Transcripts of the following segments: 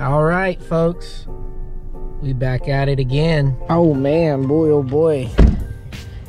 All right, folks. We back at it again. Oh man, boy, oh boy.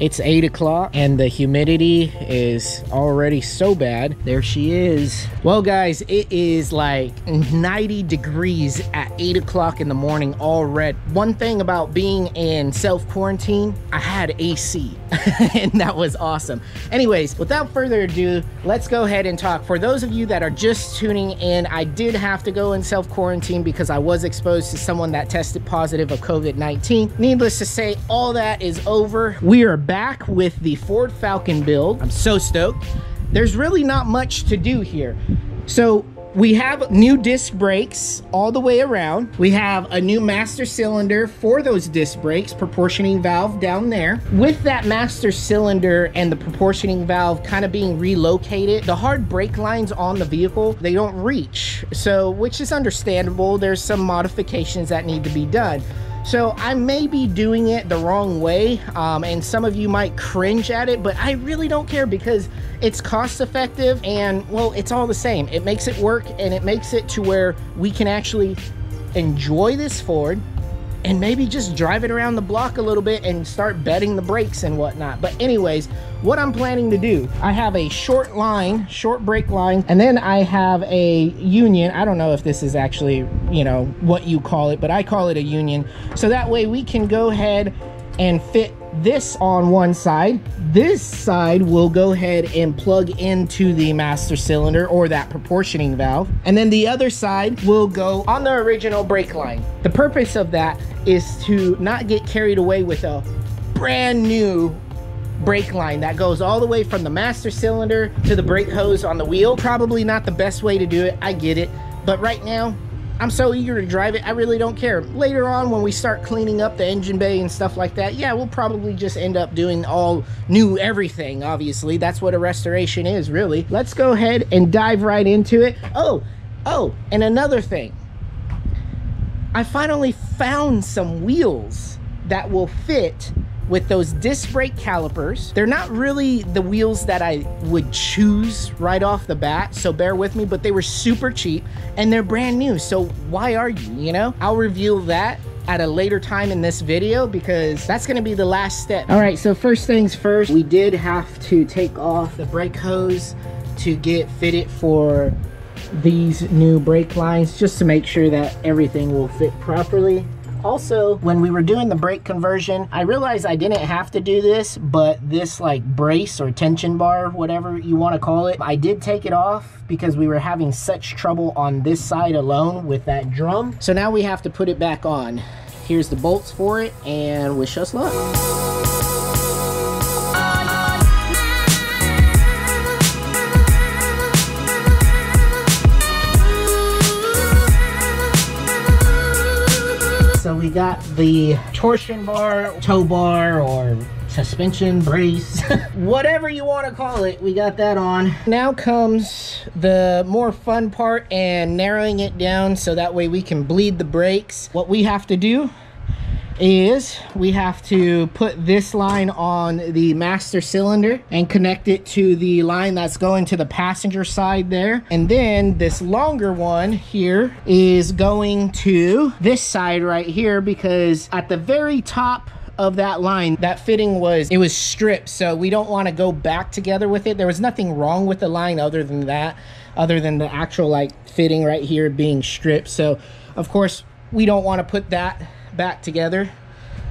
It's 8 o'clock and the humidity is already so bad. There she is. Well, guys, it is like 90 degrees at 8 o'clock in the morning already. One thing about being in self-quarantine, I had AC and that was awesome. Anyways, without further ado, let's go ahead and talk. For those of you that are just tuning in, I did have to go in self-quarantine because I was exposed to someone that tested positive of COVID-19. Needless to say, all that is over. We are back with the Ford Falcon build. I'm so stoked. There's really not much to do here. So we have new disc brakes all the way around. We have a new master cylinder for those disc brakes, proportioning valve down there. With that master cylinder and the proportioning valve kind of being relocated, the hard brake lines on the vehicle, they don't reach. So, which is understandable. There's some modifications that need to be done. So I may be doing it the wrong way, um, and some of you might cringe at it, but I really don't care because it's cost effective and, well, it's all the same. It makes it work and it makes it to where we can actually enjoy this Ford and maybe just drive it around the block a little bit and start bedding the brakes and whatnot. But anyways, what I'm planning to do, I have a short line, short brake line, and then I have a union. I don't know if this is actually, you know, what you call it, but I call it a union. So that way we can go ahead and fit this on one side. This side will go ahead and plug into the master cylinder or that proportioning valve. And then the other side will go on the original brake line. The purpose of that is to not get carried away with a brand new brake line that goes all the way from the master cylinder to the brake hose on the wheel. Probably not the best way to do it, I get it. But right now, I'm so eager to drive it, I really don't care. Later on, when we start cleaning up the engine bay and stuff like that, yeah, we'll probably just end up doing all new everything, obviously. That's what a restoration is, really. Let's go ahead and dive right into it. Oh, oh, and another thing. I finally found some wheels that will fit with those disc brake calipers. They're not really the wheels that I would choose right off the bat, so bear with me, but they were super cheap and they're brand new. So why are you, you know? I'll reveal that at a later time in this video because that's gonna be the last step. All right, so first things first, we did have to take off the brake hose to get fitted for these new brake lines just to make sure that everything will fit properly. Also, when we were doing the brake conversion, I realized I didn't have to do this, but this like brace or tension bar, whatever you want to call it, I did take it off because we were having such trouble on this side alone with that drum. So now we have to put it back on. Here's the bolts for it and wish us luck. Got the torsion bar, tow bar, or suspension brace, whatever you want to call it, we got that on. Now comes the more fun part and narrowing it down so that way we can bleed the brakes. What we have to do is we have to put this line on the master cylinder and connect it to the line that's going to the passenger side there. And then this longer one here is going to this side right here because at the very top of that line that fitting was it was stripped. So we don't want to go back together with it. There was nothing wrong with the line other than that other than the actual like fitting right here being stripped. So of course we don't want to put that back together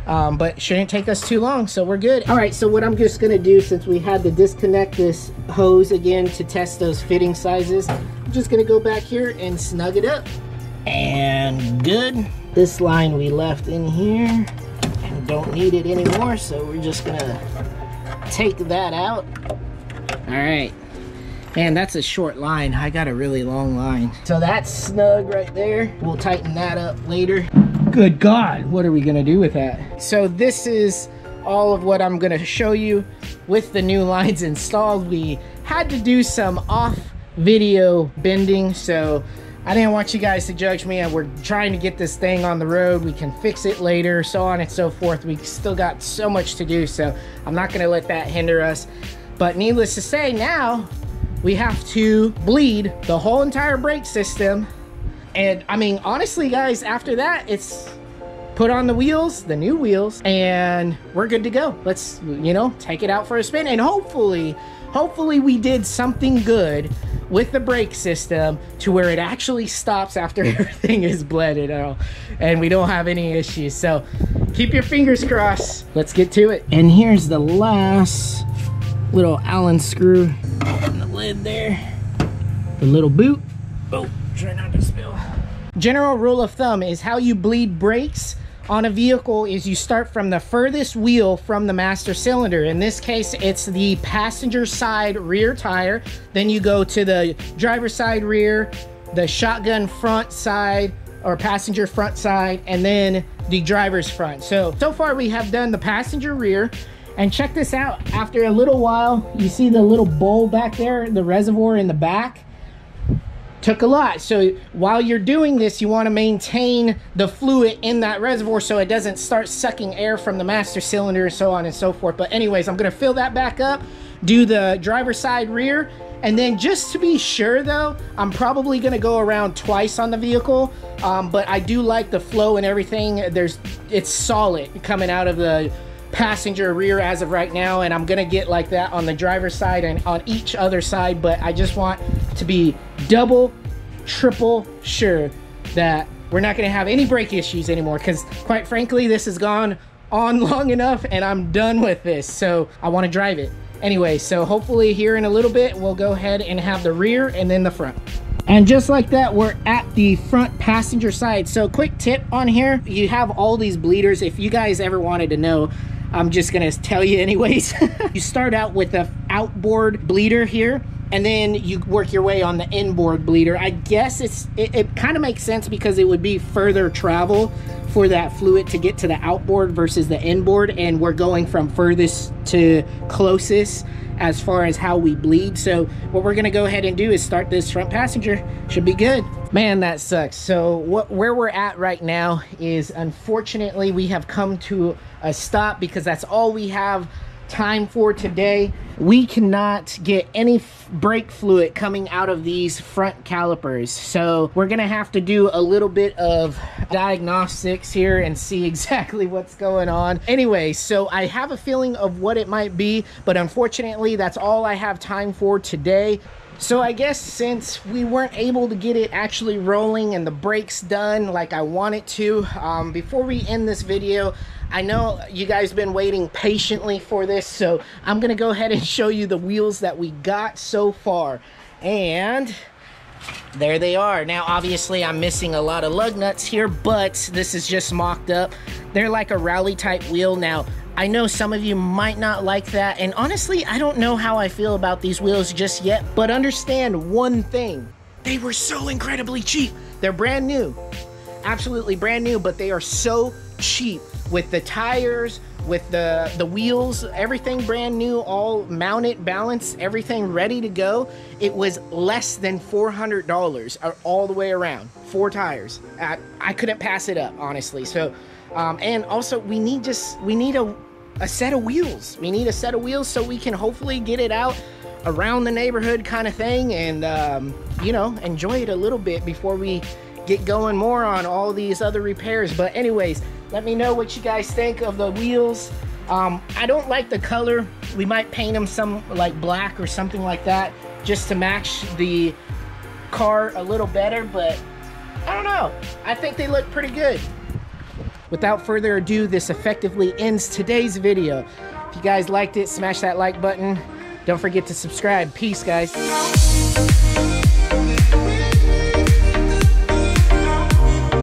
um, but shouldn't take us too long so we're good all right so what i'm just gonna do since we had to disconnect this hose again to test those fitting sizes i'm just gonna go back here and snug it up and good this line we left in here and don't need it anymore so we're just gonna take that out all right Man, that's a short line. I got a really long line. So that's snug right there. We'll tighten that up later. Good God, what are we gonna do with that? So this is all of what I'm gonna show you with the new lines installed. We had to do some off video bending, so I didn't want you guys to judge me. We're trying to get this thing on the road. We can fix it later, so on and so forth. We still got so much to do, so I'm not gonna let that hinder us. But needless to say, now we have to bleed the whole entire brake system And I mean, honestly, guys, after that, it's put on the wheels, the new wheels, and we're good to go. Let's, you know, take it out for a spin and hopefully, hopefully we did something good with the brake system to where it actually stops after everything is blended out and we don't have any issues. So keep your fingers crossed. Let's get to it. And here's the last little Allen screw in the lid there. The little boot. Oh, try not to. General rule of thumb is how you bleed brakes on a vehicle is you start from the furthest wheel from the master cylinder. In this case, it's the passenger side rear tire. Then you go to the driver side rear, the shotgun front side, or passenger front side, and then the driver's front. So, so far we have done the passenger rear. And check this out, after a little while, you see the little bowl back there, the reservoir in the back? Took a lot. So while you're doing this, you want to maintain the fluid in that reservoir so it doesn't start sucking air from the master cylinder and so on and so forth. But anyways, I'm going to fill that back up, do the driver side rear, and then just to be sure though, I'm probably going to go around twice on the vehicle. Um, but I do like the flow and everything. There's It's solid coming out of the passenger rear as of right now and I'm gonna get like that on the driver's side and on each other side but I just want to be double triple sure that we're not gonna have any brake issues anymore because quite frankly this has gone on long enough and I'm done with this so I want to drive it anyway so hopefully here in a little bit we'll go ahead and have the rear and then the front and just like that, we're at the front passenger side. So quick tip on here, you have all these bleeders. If you guys ever wanted to know, I'm just gonna tell you anyways. you start out with the outboard bleeder here and then you work your way on the inboard bleeder. I guess it's it, it kind of makes sense because it would be further travel for that fluid to get to the outboard versus the inboard and we're going from furthest to closest as far as how we bleed. So what we're gonna go ahead and do is start this front passenger. Should be good. Man, that sucks. So what where we're at right now is unfortunately we have come to a stop because that's all we have time for today. We cannot get any brake fluid coming out of these front calipers. So we're gonna have to do a little bit of diagnostics here and see exactly what's going on. Anyway, so I have a feeling of what it might be, but unfortunately that's all I have time for today. So I guess since we weren't able to get it actually rolling and the brakes done like I wanted to, um, before we end this video, I know you guys been waiting patiently for this, so I'm gonna go ahead and show you the wheels that we got so far. And there they are. Now, obviously, I'm missing a lot of lug nuts here, but this is just mocked up. They're like a rally type wheel. Now, I know some of you might not like that, and honestly, I don't know how I feel about these wheels just yet, but understand one thing. They were so incredibly cheap. They're brand new. Absolutely brand new, but they are so cheap with the tires, with the the wheels, everything brand new, all mounted, balanced, everything ready to go. It was less than four hundred dollars uh, all the way around. Four tires. I, I couldn't pass it up, honestly. So, um, and also we need just we need a a set of wheels. We need a set of wheels so we can hopefully get it out around the neighborhood kind of thing and um, you know enjoy it a little bit before we get going more on all these other repairs. But anyways, let me know what you guys think of the wheels. Um, I don't like the color. We might paint them some like black or something like that just to match the car a little better, but I don't know. I think they look pretty good. Without further ado, this effectively ends today's video. If you guys liked it, smash that like button. Don't forget to subscribe. Peace, guys.